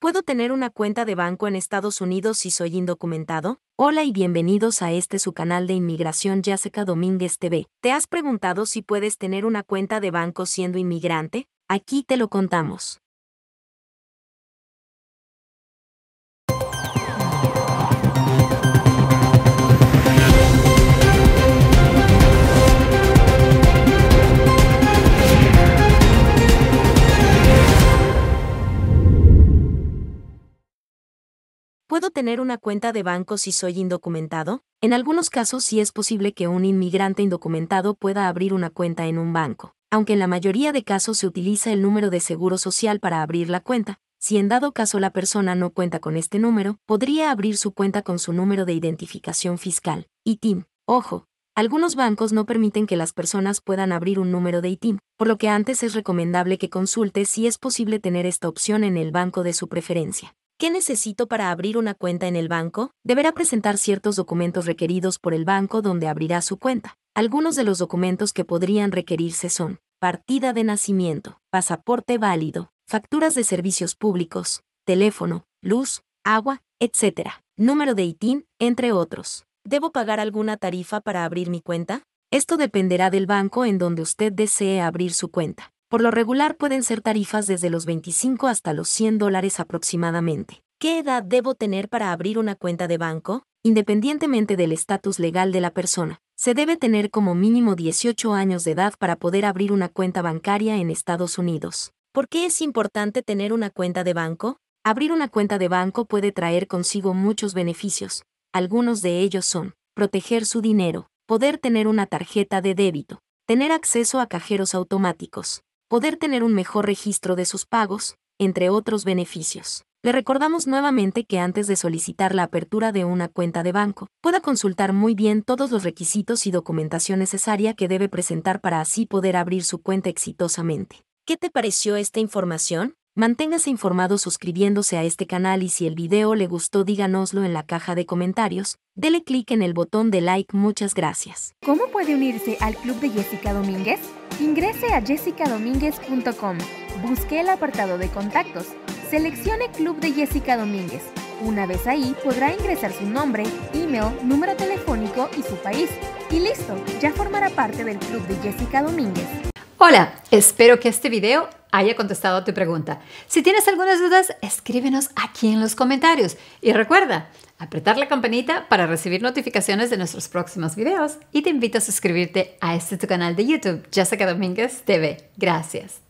¿Puedo tener una cuenta de banco en Estados Unidos si soy indocumentado? Hola y bienvenidos a este su canal de inmigración Jessica Domínguez TV. ¿Te has preguntado si puedes tener una cuenta de banco siendo inmigrante? Aquí te lo contamos. ¿Puedo tener una cuenta de banco si soy indocumentado? En algunos casos sí es posible que un inmigrante indocumentado pueda abrir una cuenta en un banco, aunque en la mayoría de casos se utiliza el número de seguro social para abrir la cuenta. Si en dado caso la persona no cuenta con este número, podría abrir su cuenta con su número de identificación fiscal, ITIN. Ojo, algunos bancos no permiten que las personas puedan abrir un número de ITIN, por lo que antes es recomendable que consulte si es posible tener esta opción en el banco de su preferencia. ¿Qué necesito para abrir una cuenta en el banco? Deberá presentar ciertos documentos requeridos por el banco donde abrirá su cuenta. Algunos de los documentos que podrían requerirse son partida de nacimiento, pasaporte válido, facturas de servicios públicos, teléfono, luz, agua, etc., número de ITIN, entre otros. ¿Debo pagar alguna tarifa para abrir mi cuenta? Esto dependerá del banco en donde usted desee abrir su cuenta. Por lo regular pueden ser tarifas desde los 25 hasta los 100 dólares aproximadamente. ¿Qué edad debo tener para abrir una cuenta de banco? Independientemente del estatus legal de la persona, se debe tener como mínimo 18 años de edad para poder abrir una cuenta bancaria en Estados Unidos. ¿Por qué es importante tener una cuenta de banco? Abrir una cuenta de banco puede traer consigo muchos beneficios. Algunos de ellos son proteger su dinero, poder tener una tarjeta de débito, tener acceso a cajeros automáticos, poder tener un mejor registro de sus pagos, entre otros beneficios. Le recordamos nuevamente que antes de solicitar la apertura de una cuenta de banco, pueda consultar muy bien todos los requisitos y documentación necesaria que debe presentar para así poder abrir su cuenta exitosamente. ¿Qué te pareció esta información? Manténgase informado suscribiéndose a este canal y si el video le gustó díganoslo en la caja de comentarios. Dele clic en el botón de like, muchas gracias. ¿Cómo puede unirse al club de Jessica Domínguez? Ingrese a jessicadomínguez.com, busque el apartado de contactos, seleccione Club de Jessica Domínguez. Una vez ahí podrá ingresar su nombre, email, número telefónico y su país. Y listo, ya formará parte del Club de Jessica Domínguez. Hola, espero que este video haya contestado a tu pregunta. Si tienes algunas dudas, escríbenos aquí en los comentarios. Y recuerda, apretar la campanita para recibir notificaciones de nuestros próximos videos. Y te invito a suscribirte a este tu canal de YouTube, Jessica Domínguez TV. Gracias.